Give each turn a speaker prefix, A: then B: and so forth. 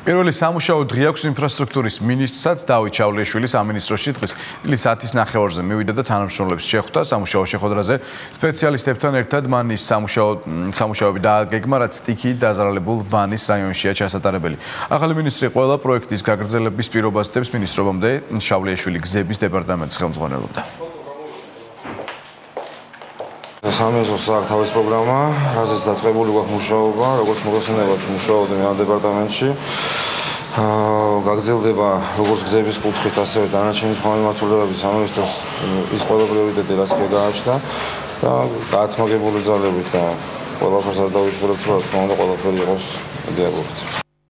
A: პირველი სამუშაო დღე აქვს ინფრასტრუქტურის მინისტრსაც დავით ჩავლეშვილი სამინისტროში დღეს დილის 10-ის ნახევარზე მივიდა და თანამშრომლებს შეხვდა. სამუშაო შეხვედრაზე სპეციალისტებთან ერთად მან ის სამუშაო სამუშაოები დააგეგმა რაც სტიქი დაზარალებულ ვანის რაიონშია ჩასატარებელი. ახალი მინისტრი ყველა პროექტის გაგრძელების პირობას დებს. მინისტრობამდე ჩავლეშვილი გზების დეპარტამენტის ხელმძღვანელობდა
B: სამეზოს აქვს თავის პროგრამა, რაზეც დაწყებული გვაქვს მუშაობა, როგორც მოგხსენებათ, მუშაობდი მე ამ დეპარტამენტში. აა გაგზელდება როგორც გზების კუთხით, ასევე დანარჩენი სხვა მიმართულებების სამეზოს ის რაც კი გააჩნდა და გაათმაგებული ძალებით და ყველაფერს არ დავიშურებთ, რა თქმა უნდა, ყველაფერი იყოს იდეალურად.